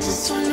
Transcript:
just